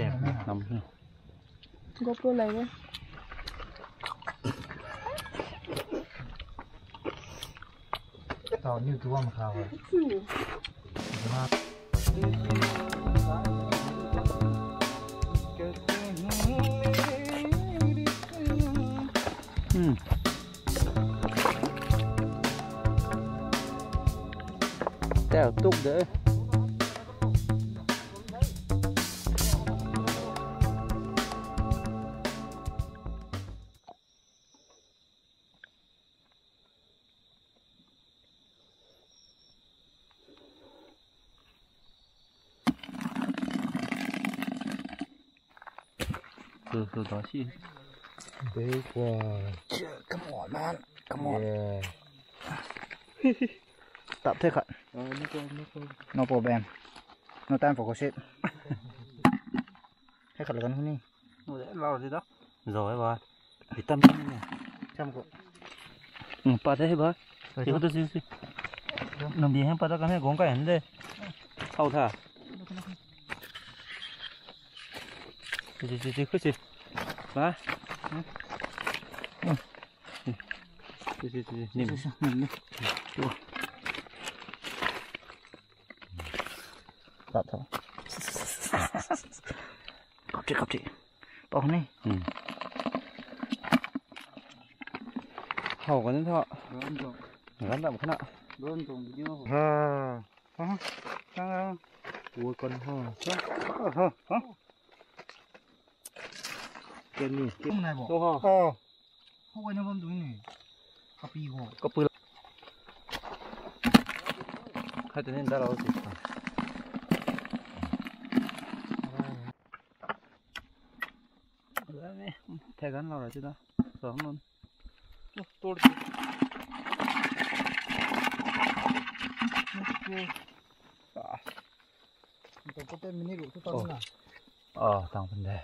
đẹp nằm GoPro lấy đấy tàu như chú mà khao rồi Ừ. Đèo túc đỡ So, so Dashi. Big one. Come on, man. Come on. Yeah. Tạm thế khẩn. Ờ, no problem. No problem. No time for gossip. Thế khẩn là con hôn đi. Nó dễ lo rồi đó. Rồi bà. Thì tâm tâm nè. Chăm cậu. Ừ, bà thế bà. Thì có tôi xin xin. Nằm đi hẹn bà ta cái này góng cái hẳn đây. Thâu thả. 지지지 그치 봐 지지지 님 tạm thôi cặp chị cặp chị bao này 응 하고 가는 사 간다 뭐 하나 ha ha ha 올 con ho ha ha cái gì cái này bỏ 또 ho 어 호가 있는 범도 있네 카피 이거 có bự hai tên đã lâu rồi 그다음에 대간 나오지 다 그래서 한번 또 tôi có tên mini rượu tôi to nè 어 당근데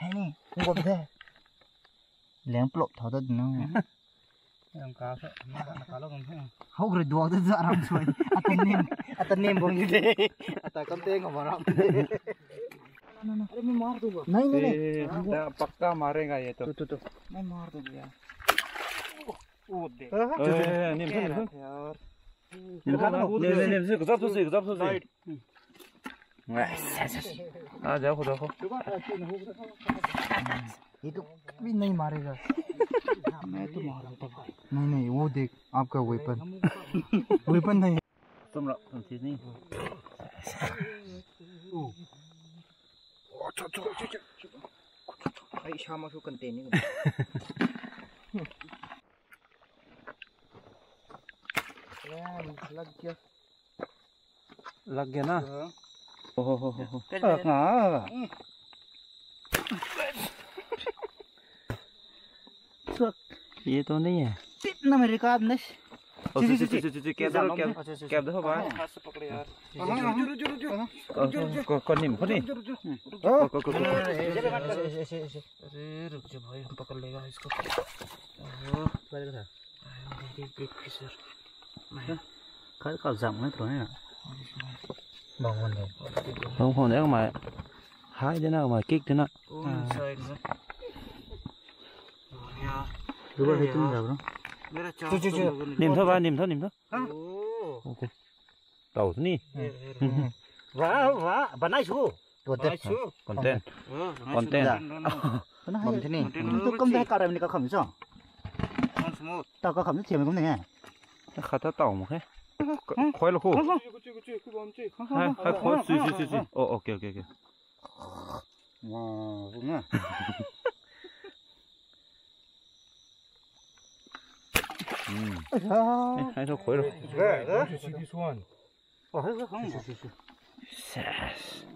Hani, kung gobe deh. Lem pelok tau tadi nang. Yang kafe, mana kalau kamu sih? Hau grade dua tuh jarang soalnya. Atau nim, atau nim bong ini. Atau kamu tuh nggak marah. अरे मैं मार दूँगा नहीं नहीं नहीं पक्का मारेगा ये तो तू तू मैं मार दूँगा ओ दे नहीं नहीं नहीं यार नहीं नहीं नहीं गजब सोचे गजब सोचे आ ये तो कभी नहीं मारेगा मैं तो भाई नहीं नहीं वो देख आपका वेपन वेपन नहीं तुम तुम चीज़ नहीं भाई शाम को कंटेनिंग लग गया लग गया ना 오호호호호. 아. ये तो नहीं है इतना मेरे का आपने पकड़ लेगा इसको मैं कल कल जाऊँगा तो है không còn nếu mà hái thế nào mà kích thế nào? Đúng rồi thấy chung rồi đó chưa chưa chưa. niềm thôi ba niềm thôi niềm thôi ok. Tàu thế vả nãy chú tuột đấy còn tên. Còn tên. nó hay thế này tôi công ty cả đời mình có khẩm chứ tao có khẩm chiều mình cũng này khá ta tàu một cái khỏi là khu hai hai khỏi suy suy suy suy ô ok ok ok wow vâng à 음. 아니 저 거기로. 그래. 그래. 소원. 어, 해서 한 거. 세스.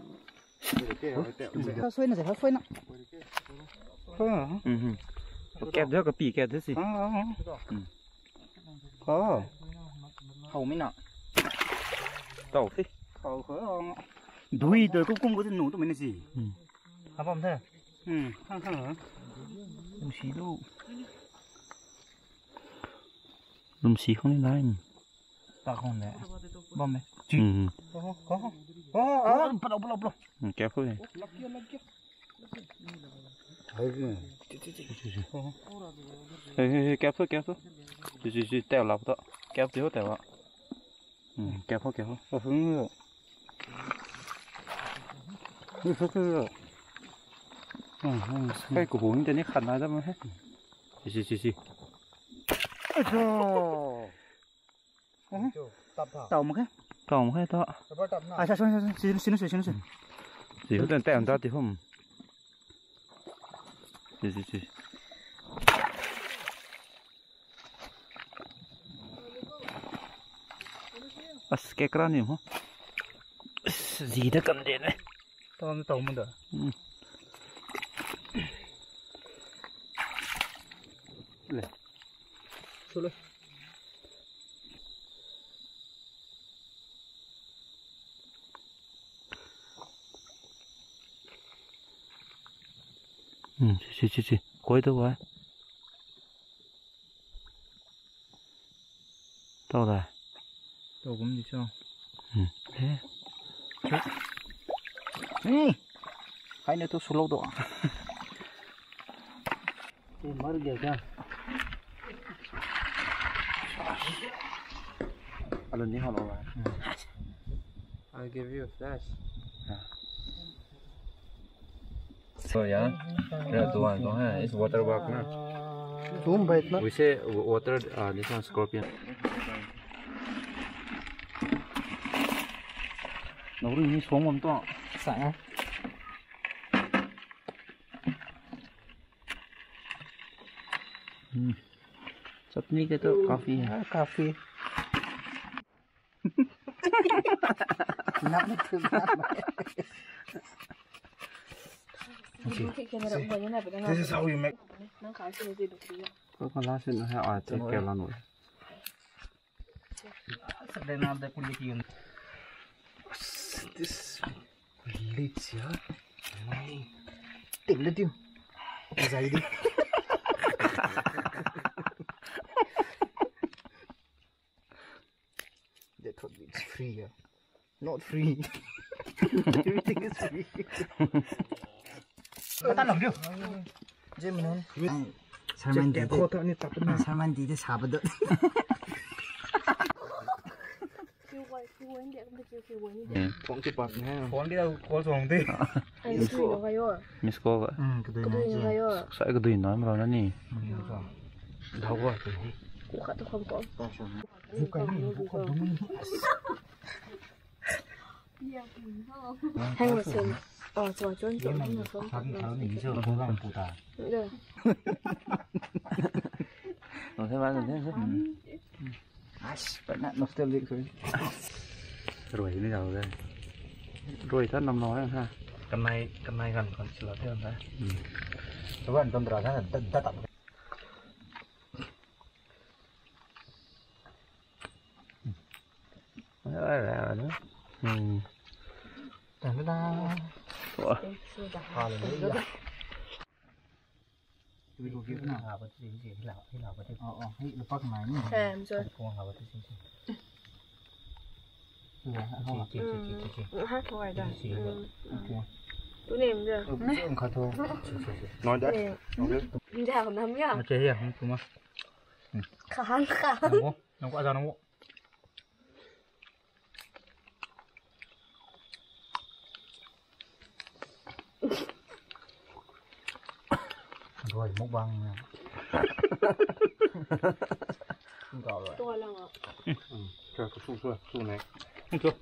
이렇게 이렇게. 소에는 제가 소에는. 이렇게. 응. 응. 응. 깨 내가 비 깨듯이. 아. 응. 가 hầu mới nọ. Tàu thế tàu khớ đuôi đời cũng không có thể nổ tụi mình là gì? À bom thế à? ừ khăng khăng hả? Lùm xì đâu. Lùm xì không nên lái. Ta không lẽ. Bom này. Chứ có không? Có không? Có không? Ờ. Bắt đầu bắt đầu bắt đầu. Kéo thôi lắc kia lắc kia. Hey, hey, hey, careful, careful. Just, just, just, tell up, tell. Careful, tell. แกพ่อแกพ่อก็ฟื้นเงือกนี่ฟื้นเงือกใกล้กูหูนี่จะนี่ขันอะไรได้ไหมสิสิสิสิโอ้โหต่อมั้งแค่ต่อมั้งแค่ต่ออะใช่ใช่ใช่สิสินุสิสินุสิสิเขาเต้นเต้นต่อที่ผมสิสิสิ As ke kran ni mo. Zida kan de ne. Tawon ni tawon da. Le. Sule. Ừ, chị chị chị, quay tới quay. Đâu rồi? तो घूम दिसो हे नहीं खाने तो सुलो दो ये मर गया क्या अलो नहीं hello I'll give you a flash. Yeah. So yeah, yeah, the one, the one, it's water walk now. Zoom, but not. We say water, uh, this one scorpion. nấu được như xuống mầm to. Sẵn chutney gitu ừ. coffee ha coffee. Con betul This nó hay ở trên Kau là langsung nak ada kelan. Sedang ada kulit yang this Militia Mày Tỉnh lên tim Giày đi That what it's free yeah. Not free Everything is free Bắt lòng điêu Jim nó Salman đi Salman đi đi sao bắt được Kung ti pat na. Kung ti kung song ti. Misko kayo. Misko ka. Kaduin niyo kayo. Sa kaduin na mara na ni. Dawa ti. Kuka to kung to. Buka ni buka dumi. Hang một sừng. Ờ, trò chôn chỗ hang một sừng. Thằng thằng mình chưa có làm phụ tá. Được. Rồi thế bạn rồi thế. Vẫn lại nó still đi thôi rồi Rồi nó giàu rồi. Rồi thắt nằm nói ha. cầm này cầm này gần còn chưa thêm đấy các bạn tâm ra là tập Nó ra ra nữa. Ừ. ta ta Ủa. à là đấy à video kia nào? Hà vật gì gì? Lão thì lão vật ờ ờ nghĩ là bắt máy nhỉ 네, 저, con hà vật gì gì? Ừ, Dạ, không chị chị chị chị hát thôi rồi tụi à, em giờ không khó thôi. Nói đã giờ còn nắm nhá. Chơi hiểu không chúng mà khán khán nó quá ra nó ngộ rồi múc băng nha. Không cầu rồi tôi là ngộ ừ chơi cái su su su này. Thank you.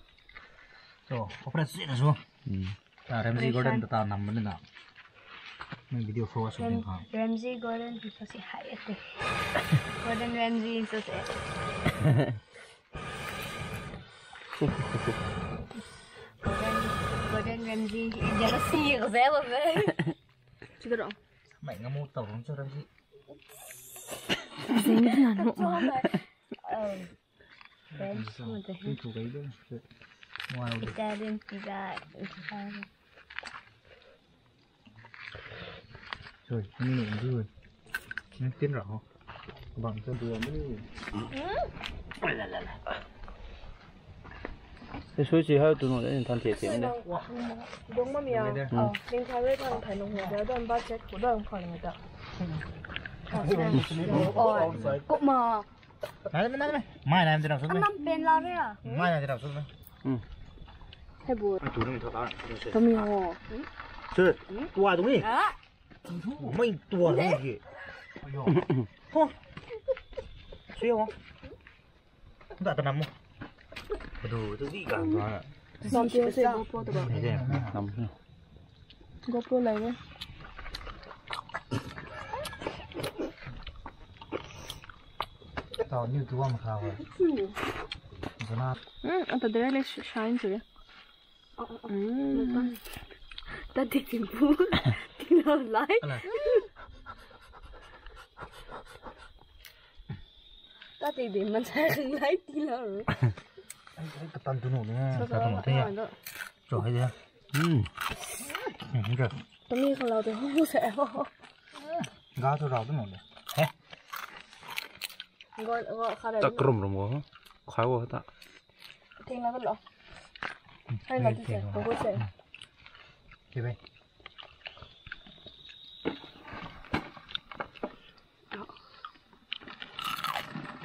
So, apa sih dah so? Ah, Ramsey Gordon tetap nama ni nak. Main video for us ni kan. Ramsey Gordon Gordon si Gordon itu. Gordon Ramsey itu si. Gordon Ramsey jangan sihir saya apa? Cukup dong. Mày ngâm một tàu không cho Ramsey. Dính là nụ. Ờ bé mà thế. cái chủ đấy đấy ngoài Kita dan tidak rồi. Như này rồi nó tiến rõ bằng cho đùa mới cái suối chỉ hay tụi nó để thành thiệt thiệt đấy. Đúng mà đây ờ linh thái với thằng thầy nông hồ béo đơn ba chết của đơn khỏi người ta. Ôi cũng mà này này này mai này em sẽ làm xuống đây. năm bên lo đấy à? Mai này sẽ làm xuống đây. Hay buồn. Chủ nó thọ đó tao miêu chơi. Tua đúng đi. Đó mày tua cái gì? Không siêu không? Chúng ta tao nằm không? Đồ tôi gì cả? Xong tiêu sẽ GoPro này đây nằm thế GoPro này nhé tao như tua mà khao rồi. Cái nào? Ừ anh ta đây lấy shine rồi. Ừ ta đi tìm bố tìm đâu lại ta đi tìm mình sẽ không lấy đi rồi cái tan tụi nó nữa tao tụi nó thế rồi hay chưa ừ. Ừ được. Tao mi không lâu thì không sẽ gáo tụi nó tụi nó gọi Gol gol khara. Takrum rumo. Khawo ta. Teng la lo. Hai la tisa. Ko se. Ke bai.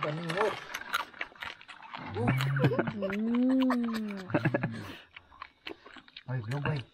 Dan ngo. Hai blog bai.